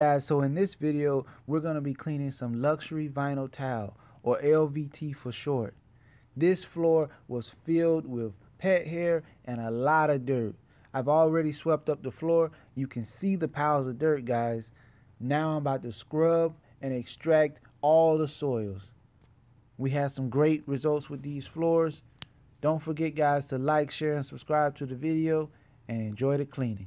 Guys, so in this video, we're going to be cleaning some luxury vinyl tile, or LVT for short. This floor was filled with pet hair and a lot of dirt. I've already swept up the floor. You can see the piles of dirt, guys. Now I'm about to scrub and extract all the soils. We had some great results with these floors. Don't forget, guys, to like, share, and subscribe to the video and enjoy the cleaning.